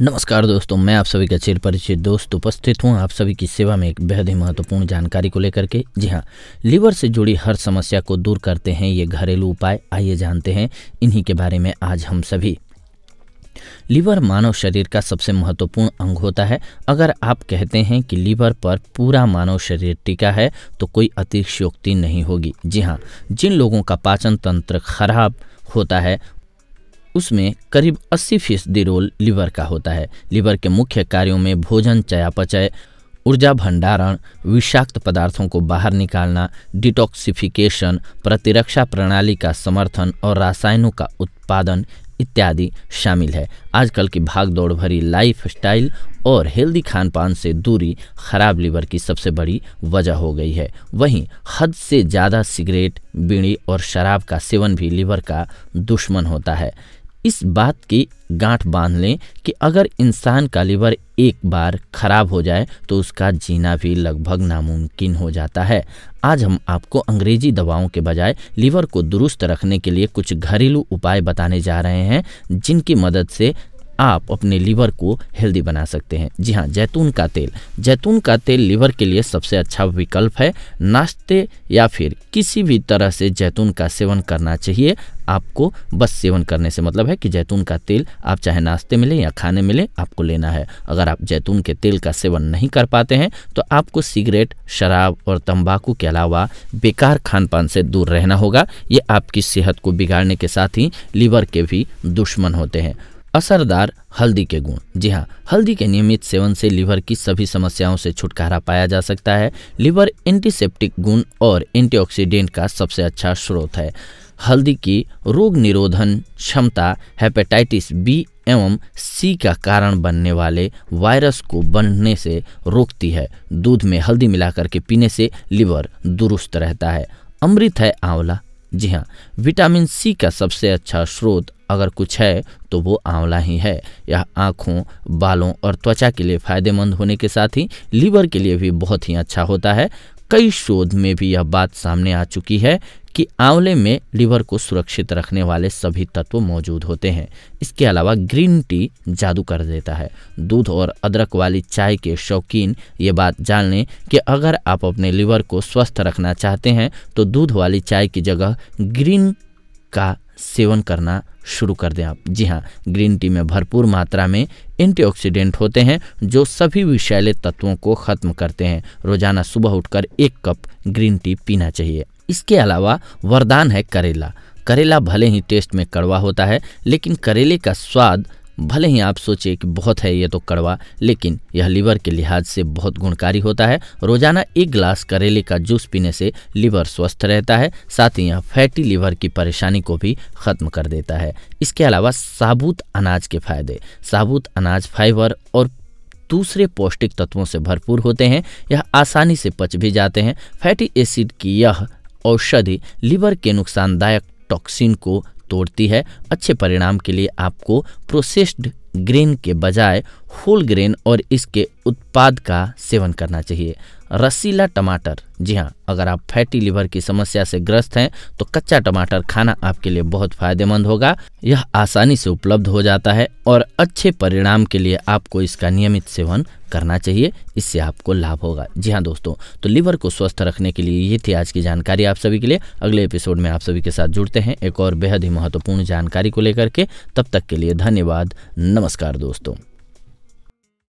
नमस्कार दोस्तों, मैं आप सभी का चिर परिचित दोस्त उपस्थित हूँ। आप सभी की सेवा में एक बेहद ही महत्वपूर्ण जानकारी को लेकर के। जी हाँ, लीवर से जुड़ी हर समस्या को दूर करते हैं ये घरेलू उपाय। आइए जानते हैं इन्हीं के बारे में आज हम सभी। लीवर मानव शरीर का सबसे महत्वपूर्ण अंग होता है। अगर आप कहते हैं कि लीवर पर पूरा मानव शरीर टिका है तो कोई अतिशयोक्ति नहीं होगी। जी हाँ जिन लोगों का पाचन तंत्र खराब होता है उसमें करीब 80 फ़ीसदी रोल लीवर का होता है। लीवर के मुख्य कार्यों में भोजन, चयापचय, ऊर्जा भंडारण, विषाक्त पदार्थों को बाहर निकालना, डिटॉक्सिफिकेशन, प्रतिरक्षा प्रणाली का समर्थन और रासायनों का उत्पादन इत्यादि शामिल है। आजकल की भाग दौड़ भरी लाइफ स्टाइल और हेल्दी खान पान से दूरी खराब लीवर की सबसे बड़ी वजह हो गई है। वहीं हद से ज़्यादा सिगरेट, बीड़ी और शराब का सेवन भी लीवर का दुश्मन होता है। इस बात की गांठ बाँध लें कि अगर इंसान का लिवर एक बार खराब हो जाए तो उसका जीना भी लगभग नामुमकिन हो जाता है। आज हम आपको अंग्रेज़ी दवाओं के बजाय लीवर को दुरुस्त रखने के लिए कुछ घरेलू उपाय बताने जा रहे हैं, जिनकी मदद से आप अपने लीवर को हेल्दी बना सकते हैं। जी हाँ जैतून का तेल। जैतून का तेल लीवर के लिए सबसे अच्छा विकल्प है। नाश्ते या फिर किसी भी तरह से जैतून का सेवन करना चाहिए। आपको बस सेवन करने से मतलब है कि जैतून का तेल आप चाहे नाश्ते में लें या खाने में लें, आपको लेना है। अगर आप जैतून के तेल का सेवन नहीं कर पाते हैं तो आपको सिगरेट, शराब और तंबाकू के अलावा बेकार खान पान से दूर रहना होगा। ये आपकी सेहत को बिगाड़ने के साथ ही लीवर के भी दुश्मन होते हैं। असरदार हल्दी के गुण। जी हाँ हल्दी के नियमित सेवन से लीवर की सभी समस्याओं से छुटकारा पाया जा सकता है। लीवर एंटीसेप्टिक गुण और एंटीऑक्सीडेंट का सबसे अच्छा स्रोत है। हल्दी की रोग निरोधन क्षमता हेपेटाइटिस बी एवं सी का कारण बनने वाले वायरस को बनने से रोकती है। दूध में हल्दी मिलाकर के पीने से लीवर दुरुस्त रहता है। अमृत है आंवला। जी हाँ विटामिन सी का सबसे अच्छा स्रोत अगर कुछ है तो वो आंवला ही है। यह आँखों, बालों और त्वचा के लिए फ़ायदेमंद होने के साथ ही लीवर के लिए भी बहुत ही अच्छा होता है। कई शोध में भी यह बात सामने आ चुकी है कि आंवले में लीवर को सुरक्षित रखने वाले सभी तत्व मौजूद होते हैं। इसके अलावा ग्रीन टी जादू कर देता है। दूध और अदरक वाली चाय के शौकीन ये बात जान लें कि अगर आप अपने लीवर को स्वस्थ रखना चाहते हैं तो दूध वाली चाय की जगह ग्रीन का सेवन करना शुरू कर दें आप। जी हाँ ग्रीन टी में भरपूर मात्रा में एंटीऑक्सीडेंट होते हैं, जो सभी विषैले तत्वों को खत्म करते हैं। रोज़ाना सुबह उठकर एक कप ग्रीन टी पीना चाहिए। इसके अलावा वरदान है करेला। करेला भले ही टेस्ट में कड़वा होता है, लेकिन करेले का स्वाद भले ही आप सोचे कि बहुत है ये तो कड़वा, लेकिन यह लीवर के लिहाज से बहुत गुणकारी होता है। रोज़ाना एक गिलास करेले का जूस पीने से लीवर स्वस्थ रहता है, साथ ही यह फैटी लीवर की परेशानी को भी खत्म कर देता है। इसके अलावा साबुत अनाज के फ़ायदे। साबुत अनाज फाइबर और दूसरे पौष्टिक तत्वों से भरपूर होते हैं। यह आसानी से पच भी जाते हैं। फैटी एसिड की यह औषधि लीवर के नुकसानदायक टॉक्सिन को तोड़ती है। अच्छे परिणाम के लिए आपको प्रोसेस्ड ग्रेन के बजाय होल ग्रेन और इसके उत्पाद का सेवन करना चाहिए। रसीला टमाटर, जी हाँ अगर आप फैटी लिवर की समस्या से ग्रस्त हैं तो कच्चा टमाटर खाना आपके लिए बहुत फ़ायदेमंद होगा। यह आसानी से उपलब्ध हो जाता है और अच्छे परिणाम के लिए आपको इसका नियमित सेवन करना चाहिए। इससे आपको लाभ होगा। जी हाँ दोस्तों तो लिवर को स्वस्थ रखने के लिए ये थी आज की जानकारी आप सभी के लिए। अगले एपिसोड में आप सभी के साथ जुड़ते हैं एक और बेहद ही महत्वपूर्ण जानकारी को लेकर के। तब तक के लिए धन्यवाद। नमस्कार दोस्तों।